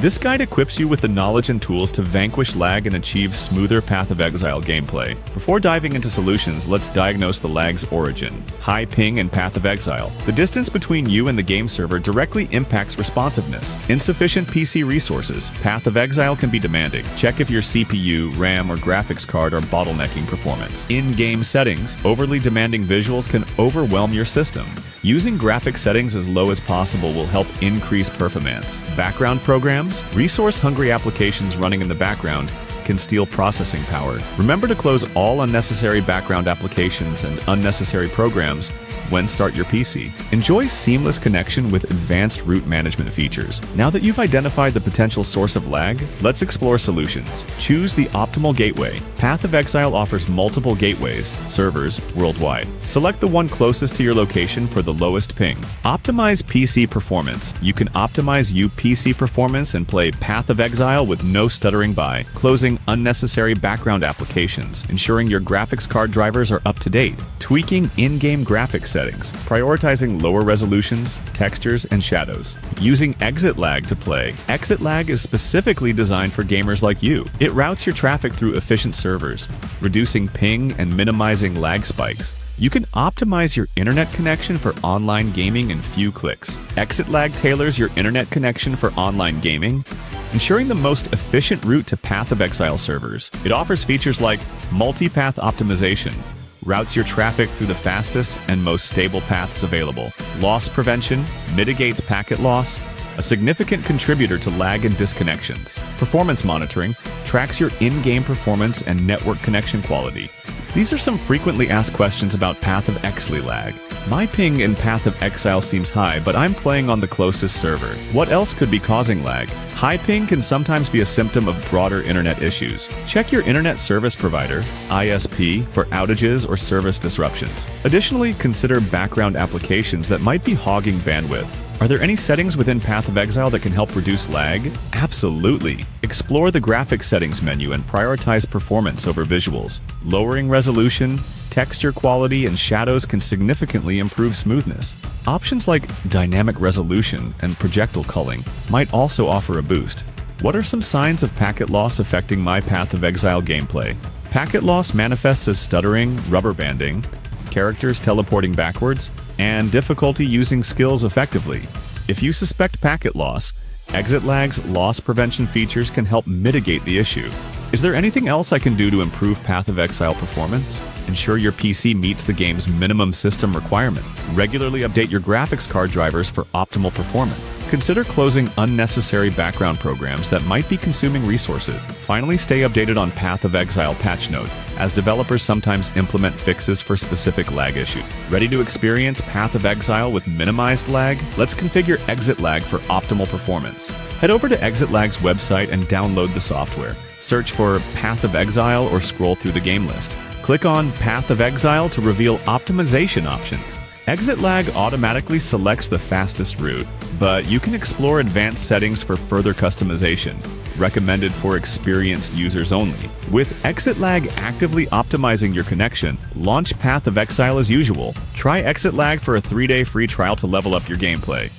This guide equips you with the knowledge and tools to vanquish lag and achieve smoother Path of Exile gameplay. Before diving into solutions, let's diagnose the lag's origin. High ping and Path of Exile. The distance between you and the game server directly impacts responsiveness. Insufficient PC resources. Path of Exile can be demanding. Check if your CPU, RAM, or graphics card are bottlenecking performance. In-game settings. Overly demanding visuals can overwhelm your system. Using graphic settings as low as possible will help increase performance. Background resource-hungry applications running in the background can steal processing power. Remember to close all unnecessary background applications and unnecessary programs when start your PC. Enjoy seamless connection with advanced route management features. Now that you've identified the potential source of lag, let's explore solutions. Choose the optimal gateway. Path of Exile offers multiple gateways, servers, worldwide. Select the one closest to your location for the lowest ping. Optimize PC performance. You can optimize UPC performance and play Path of Exile with no stuttering by, closing unnecessary background applications, ensuring your graphics card drivers are up to date, tweaking in-game graphics settings, prioritizing lower resolutions, textures, and shadows. Using ExitLag to play. ExitLag is specifically designed for gamers like you. It routes your traffic through efficient servers, reducing ping and minimizing lag spikes. You can optimize your internet connection for online gaming in few clicks. ExitLag tailors your internet connection for online gaming, ensuring the most efficient route to Path of Exile servers. It offers features like multi-path optimization, routes your traffic through the fastest and most stable paths available. Loss prevention mitigates packet loss, a significant contributor to lag and disconnections. Performance monitoring tracks your in-game performance and network connection quality. These are some frequently asked questions about Path of Exile lag. My ping in Path of Exile seems high, but I'm playing on the closest server. What else could be causing lag? High ping can sometimes be a symptom of broader internet issues. Check your internet service provider, ISP, for outages or service disruptions. Additionally, consider background applications that might be hogging bandwidth. Are there any settings within Path of Exile that can help reduce lag? Absolutely. Explore the graphics settings menu and prioritize performance over visuals. Lowering resolution, texture quality, and shadows can significantly improve smoothness. Options like dynamic resolution and projectile culling might also offer a boost. What are some signs of packet loss affecting my Path of Exile gameplay? Packet loss manifests as stuttering, rubber banding, characters teleporting backwards, and difficulty using skills effectively. If you suspect packet loss, ExitLag's loss prevention features can help mitigate the issue. Is there anything else I can do to improve Path of Exile performance? Ensure your PC meets the game's minimum system requirement. Regularly update your graphics card drivers for optimal performance. Consider closing unnecessary background programs that might be consuming resources. Finally, stay updated on Path of Exile patch note, as developers sometimes implement fixes for specific lag issues. Ready to experience Path of Exile with minimized lag? Let's configure ExitLag for optimal performance. Head over to ExitLag's website and download the software. Search for Path of Exile or scroll through the game list. Click on Path of Exile to reveal optimization options. ExitLag automatically selects the fastest route, but you can explore advanced settings for further customization, recommended for experienced users only. With ExitLag actively optimizing your connection, launch Path of Exile as usual. Try ExitLag for a 3-day free trial to level up your gameplay.